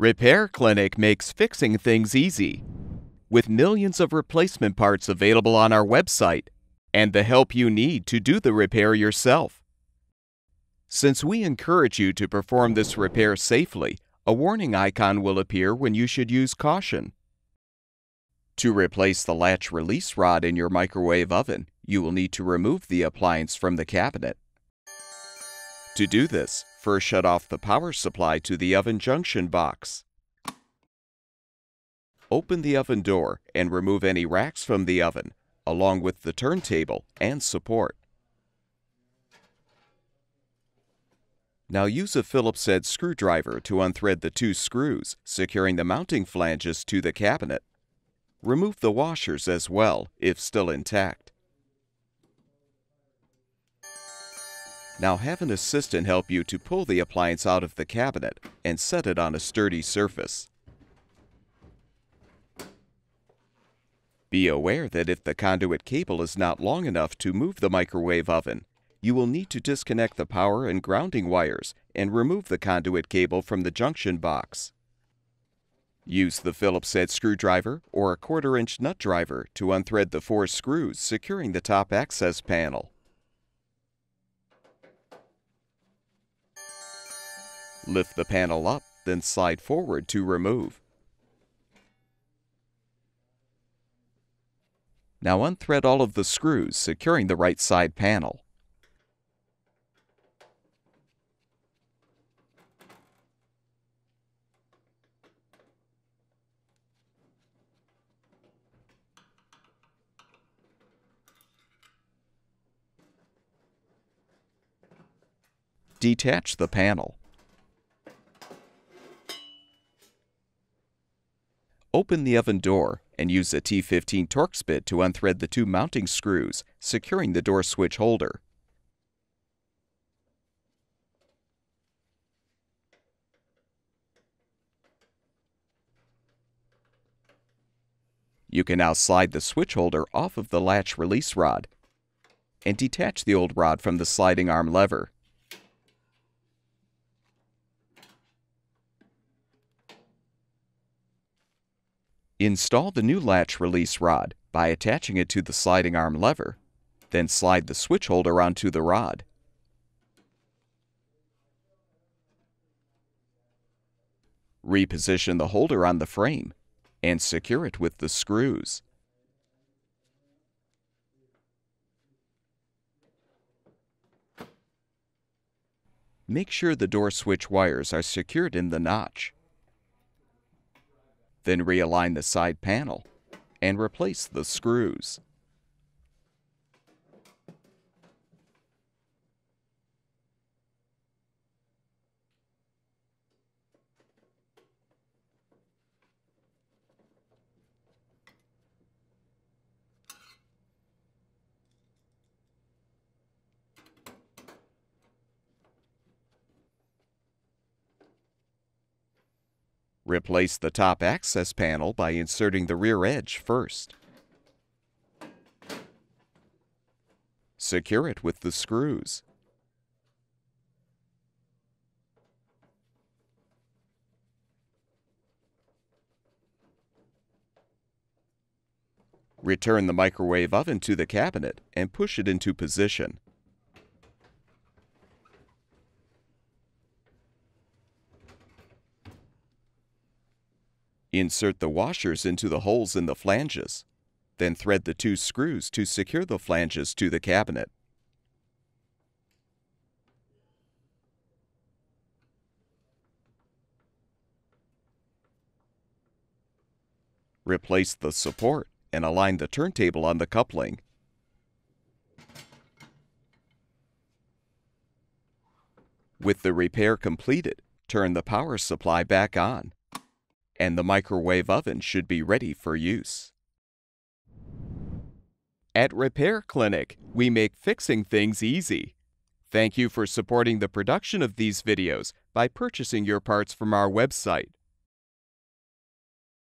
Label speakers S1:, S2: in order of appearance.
S1: Repair Clinic makes fixing things easy. With millions of replacement parts available on our website and the help you need to do the repair yourself. Since we encourage you to perform this repair safely, a warning icon will appear when you should use caution. To replace the latch release rod in your microwave oven, you will need to remove the appliance from the cabinet. To do this, first shut off the power supply to the oven junction box. Open the oven door and remove any racks from the oven, along with the turntable and support. Now use a Phillips head screwdriver to unthread the two screws, securing the mounting flanges to the cabinet. Remove the washers as well, if still intact. Now have an assistant help you to pull the appliance out of the cabinet and set it on a sturdy surface. Be aware that if the conduit cable is not long enough to move the microwave oven, you will need to disconnect the power and grounding wires and remove the conduit cable from the junction box. Use the Phillips head screwdriver or a quarter inch nut driver to unthread the four screws securing the top access panel. Lift the panel up, then slide forward to remove. Now unthread all of the screws, securing the right side panel. Detach the panel. Open the oven door and use a T15 Torx bit to unthread the two mounting screws, securing the door switch holder. You can now slide the switch holder off of the latch release rod and detach the old rod from the sliding arm lever. Install the new latch release rod by attaching it to the sliding arm lever, then slide the switch holder onto the rod. Reposition the holder on the frame and secure it with the screws. Make sure the door switch wires are secured in the notch. Then realign the side panel and replace the screws. Replace the top access panel by inserting the rear edge first. Secure it with the screws. Return the microwave oven to the cabinet and push it into position. Insert the washers into the holes in the flanges. Then thread the two screws to secure the flanges to the cabinet. Replace the support and align the turntable on the coupling. With the repair completed, turn the power supply back on and the microwave oven should be ready for use. At Repair Clinic, we make fixing things easy. Thank you for supporting the production of these videos by purchasing your parts from our website.